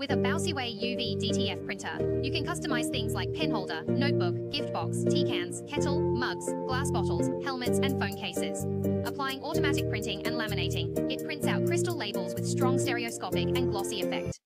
With a Baosiwei UV DTF printer, you can customize things like pen holder, notebook, gift box, tea cans, kettle, mugs, glass bottles, helmets, and phone cases. Applying automatic printing and laminating, it prints out crystal labels with strong stereoscopic and glossy effect.